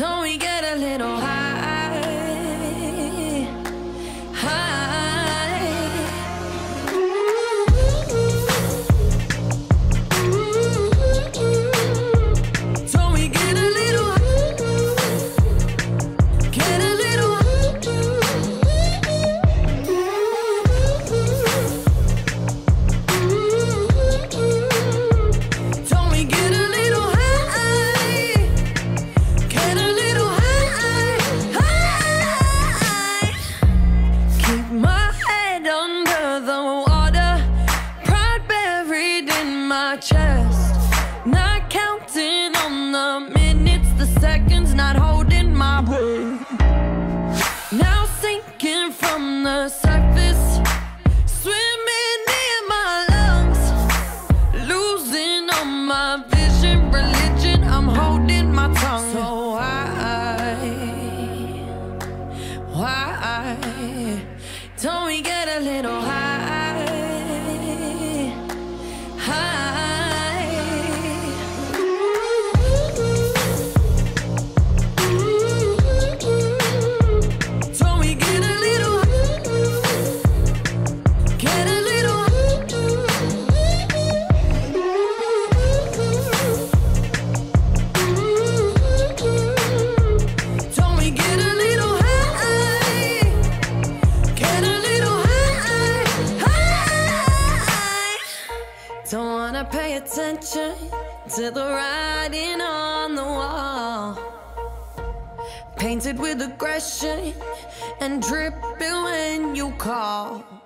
Don't we get a little high? Seconds, not holding my breath. Now sinking from the surface, swimming in my lungs, losing all my vision, religion. I'm holding my tongue. So why, why don't we get a little high? Wanna pay attention to the writing on the wall. Painted with aggression and dripping when you call.